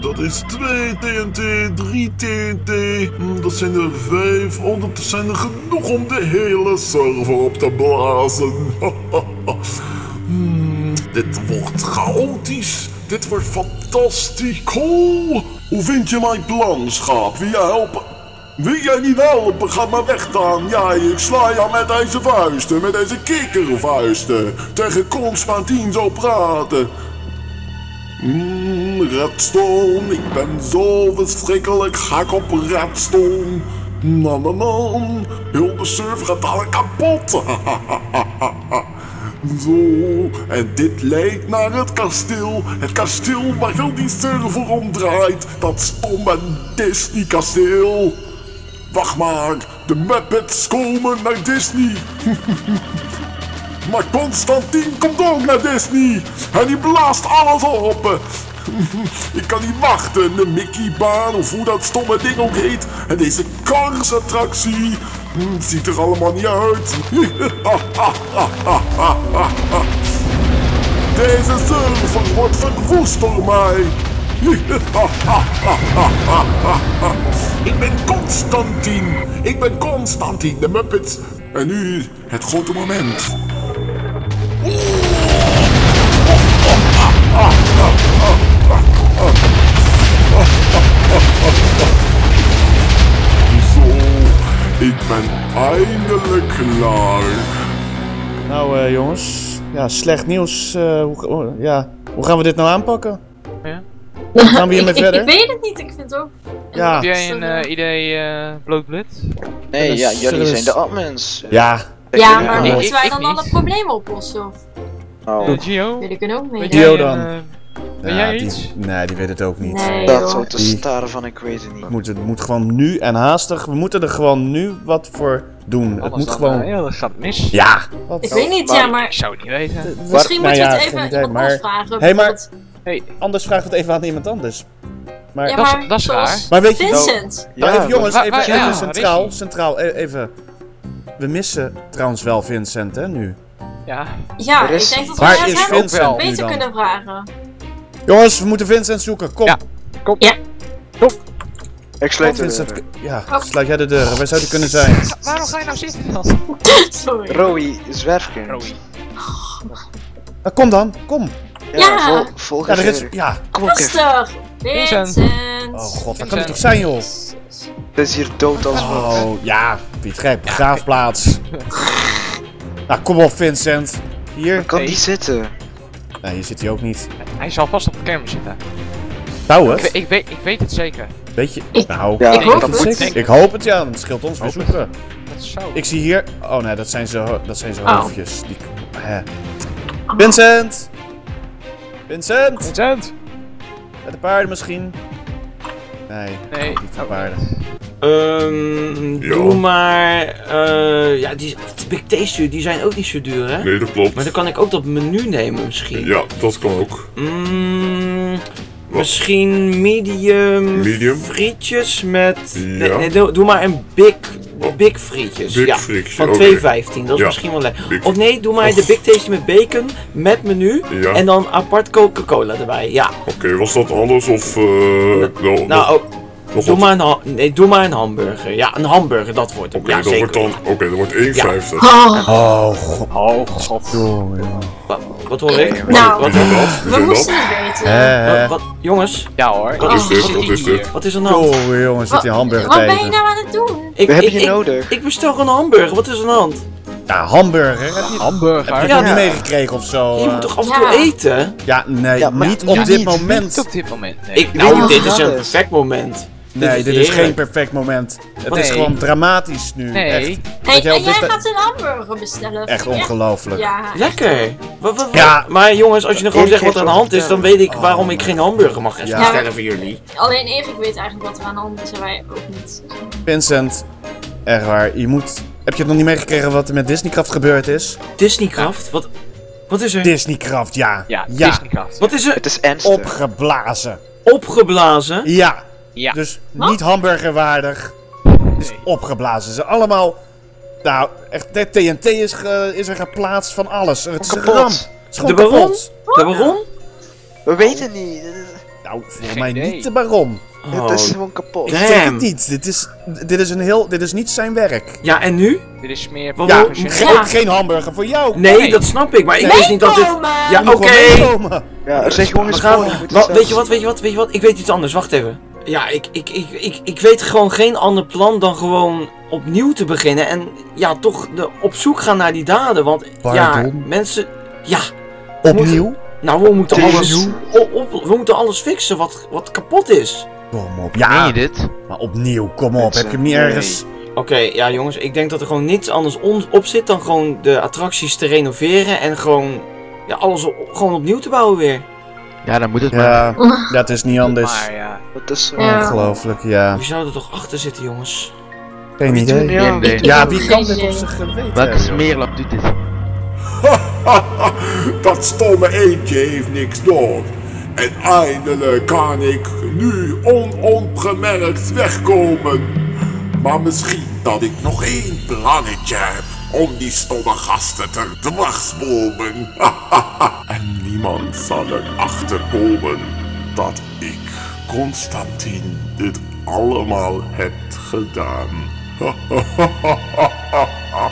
Dat is 2 TNT, 3 TNT. Dat zijn er 500. Dat zijn er genoeg om de hele server op te blazen. Hmm, dit wordt chaotisch. Dit wordt fantastisch. Cool. Hoe vind je mijn plan, schaap? Wil jij helpen? Wil jij niet helpen? Ga maar weg dan. Ja, ik sla jou met deze vuisten. Met deze kikkervuisten. Tegen Constantine zo praten. Mmm, redstone. Ik ben zo verschrikkelijk gek op redstone. Na na na. Server gaat dadelijk kapot. Zo, en dit leidt naar het kasteel. Het kasteel waar heel die server om draait. Dat stomme Disney kasteel. Wacht maar, de Muppets komen naar Disney. maar Constantine komt ook naar Disney. En die blaast alles op. Ik kan niet wachten, de Mickey-baan of hoe dat stomme ding ook heet. En deze Cars-attractie. Hm, het ziet er allemaal niet uit. Deze server wordt verwoest door mij. Ik ben Constantine. Ik ben Constantine, de Muppets. En nu het grote moment. Nou eh, jongens, ja, slecht nieuws. eh, hoe, oh, ja. hoe gaan we dit nou aanpakken? Ja. Gaan we hiermee verder? ik weet het niet, ik vind het ook... Ja. Heb jij een eh, idee, bloed? Nee, Dus ja, zullen jullie zijn de admins. Ja, Ja, maar moeten wij dan alle problemen oplossen? Of Oh, Gio? jullie kunnen ook mee? Gio dan. Weet Ja, jij die- iets? nee, die weet het ook niet. Nee, dat te Die- staren van ik weet het niet. Het moet, het moet gewoon nu en haastig. We moeten er gewoon nu wat voor doen. het moet dan, gewoon. ja, dat gaat mis. Ja. Wat? Ik weet niet, maar- ja, maar Ik zou het niet weten. misschien nou moeten ja, we het even iemand maar- anders vragen. Hey, maar-. Hey, Anders vraag het even aan iemand anders. Maar, Ja, dat is- maar dat is raar. maar weet je. Vincent. Nou, even jongens, even, waar- even ja, waar centraal. Centraal, e- even. We missen trouwens wel Vincent, hè, nu. ja. Ja, is- ik denk dat we Waar juist is hem ook Vincent nu beter dan? kunnen vragen. Jongens, we moeten Vincent zoeken. Kom. Ja. Kom. Ja. Ik sluit Kom, de Vincent. deur. Ja, Oh. sluit jij de deuren. Waar zou die kunnen zijn? Waarom ga je nou zitten dan? Sorry. Rowie, zwerfkind. Rowie. Ah, kom dan, kom. Ja. vol, volg Ja, er is, ja. Kom. Rustig. Vincent. Vincent. Oh god, waar kan die toch zijn, joh? Het is hier dood als wat. Oh, ja. Piet Gek, begraafplaats. Nou, kom op, Vincent. Hier. Kan Hey. die zitten? Nee, hier zit hij ook niet. Hij zal vast op de kermis zitten. Nou, Ik, ik, weet, ik weet het zeker. Weet je? Ik- Nou, Ja, Ik hoop het. ik hoop het, ja. Dan scheelt ons weer zoeken. Dat is zo. Ik zie hier... Oh nee, dat zijn zijn, dat zijn zijn Oh. hoofdjes. Die... Hè. Vincent! Vincent! Vincent! Met de paarden misschien? Nee, Nee. niet van Oh, paarden. Ehm, Ja. doe maar. eh ja, die Big Tasty, die zijn ook niet zo duur, hè? Nee, dat klopt. Maar dan kan ik ook dat menu nemen, misschien. Ja, dat kan ook. Mm, misschien medium, Medium? frietjes met. Ja. nee, doe, doe maar een big, Oh. big frietjes. Big ja, van oké. 2,15. Dat is Ja. misschien wel lekker. Big- Of nee, doe maar Och. de Big Tasty met bacon met menu. Ja. En dan apart Coca-Cola erbij. Ja. Oké, was dat alles of... eh Nou, nog, ook, nog doe, wat? maar een, nee, doe maar een hamburger. Ja, een hamburger, dat wordt hem. Oké, ja, dat zeker. wordt dan... Oké, dat wordt 1,50. Oh, Oh, god. Oh god. joh, joh. Wa- Wat hoor ik? Nou. Wat, dat? Wie we moesten dat? het weten. Wat, wat- jongens, Ja hoor. Wat is dit? Oh. Wat is dit? wat is er nou? Joh, jongens, zit die Wat- hamburger Wat ben je nou aan het doen? Ik, We hebben ik, je nodig. Ik bestel gewoon een hamburger, wat is er aan de hand? Ja, hamburger. Heb je, heb Hamburger. je het Ja. nog niet meegekregen of zo? je eh? moet toch af en Ja. toe eten? Ja, nee, Ja, maar niet op ja, dit niet. moment. Niet op dit moment. Nee. Ik, nou, niet dit wat is het een perfect moment. Nee, dit is geen perfect moment. Het is gewoon dramatisch nu. Nee. Echt, Hey, en jij gaat een hamburger bestellen. echt Ja. ongelooflijk. Ja. Lekker. Wat, wat, wat? Ja. Maar jongens, als je nog gewoon zegt wat er aan de hand is, dan weet ik waarom ik geen hamburger mag Ja. bestellen voor jullie. Alleen Erik weet eigenlijk wat er aan de hand is en wij ook niet. Vincent, echt waar. Je moet... Heb je het nog niet meegekregen wat er met Disneycraft gebeurd is? Disneycraft? Wat, wat is er? Disneycraft, ja. Ja, ja. Disneycraft. Wat is er Het is ernstig. Opgeblazen. opgeblazen? Ja. Ja. Dus Wat? niet hamburgerwaardig. Het is Nee. opgeblazen. Ze allemaal... Nou, echt, de TNT is, ge- is er geplaatst van alles. Het is een Kapot. ramp. Het is gewoon De baron? kapot. De baron? We weten niet. Nou, volgens mij idee. niet de baron. Oh. dit is gewoon kapot. Ik denk het niet. Dit is, dit is een heel, dit is niet zijn werk. Ja, en nu? Dit is meer Ja, ge- Ja. geen hamburger voor jou. Nee, Nee. dat snap ik, maar ik wist niet dat dit... Ja, oké. Ja, zijn gewoon eens gaan... weet je wat, weet je wat, weet je wat? Ik weet iets anders, wacht even. Ja, ik, ik, ik, ik, ik weet gewoon geen ander plan dan gewoon opnieuw te beginnen. En ja, toch de, op zoek gaan naar die daden. Want ja, mensen... Ja, Opnieuw? nou we moeten Deze- alles... Op, op- we moeten alles fixen wat, wat kapot is. Kom op. Meen Ja, je dit? maar opnieuw. Kom op. Heb je hem niet Nee. ergens... Oké, ja jongens, ik denk dat er gewoon niets anders op zit dan gewoon de attracties te renoveren. En gewoon... Ja, alles op- gewoon opnieuw te bouwen weer. Ja, dan moet het maar. Ja, dat is niet anders. Maar ja. Dat is... eh, Ja. Ongelooflijk, ja. Wie zou er toch achter zitten, jongens? Geen idee. ja, wie- Ja, kan dit op zijn geweten Welke smeerlap doet dit? Dat stomme eendje heeft niks door. En eindelijk kan ik nu onopgemerkt wegkomen. Maar misschien dat ik nog één plannetje heb om die stomme gasten te dwarsbomen. niemand zal erachter komen dat ik, Constantin, dit allemaal heb gedaan.